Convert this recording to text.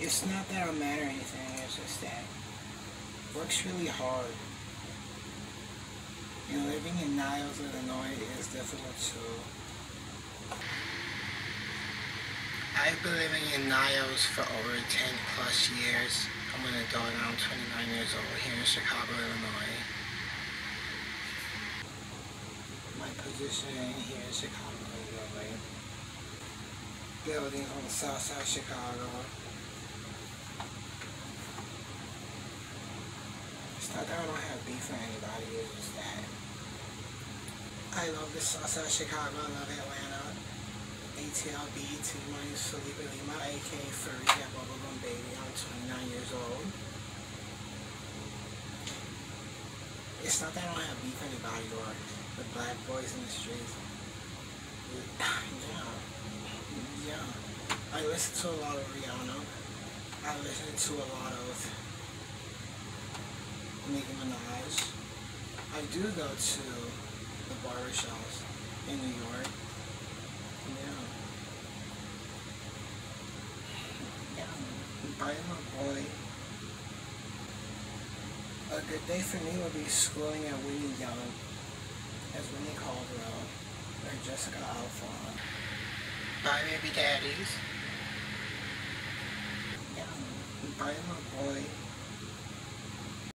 It's not that I'm mad or anything, it's just that works really hard. Know, living in Niles, Illinois is difficult too. I've been living in Niles for over 10 plus years. I'm an adult and I'm 29 years old here in Chicago, Illinois. My position here in Chicago, Illinois. Buildings on the south side of Chicago. It's not that I don't have beef with anybody, it's just that I love the side of Chicago, I love Atlanta. ATL, BET, my name Felipe Lima, aka Furry That Bubblegum Baby. I'm 29 years old. It's not that I don't have beef with anybody or the black boys in the streets. Yeah. Yeah. I listen to a lot of Rihanna. I listen to a lot of Nicki Minaj. I do go to the barbershops in New York. Yeah. Yeah. My boy. A good day for me would be schooling at Whitney Young as Whitney Caldwell or Jessica Alpha. Bye, baby daddies. Yeah. My boy.